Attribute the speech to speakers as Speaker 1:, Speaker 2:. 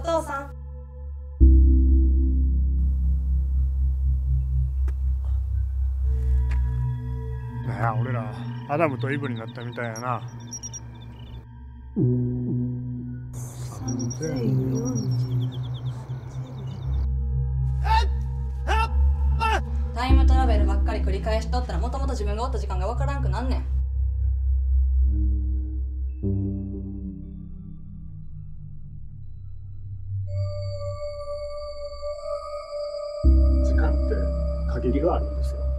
Speaker 1: お父さん。
Speaker 2: な俺らアダムとイブになったみたいやな。
Speaker 1: タイムトラベルばっかり繰り返しとったらもともと自分がおった時間がわからんくなんねん
Speaker 2: って限りがあるんですよ。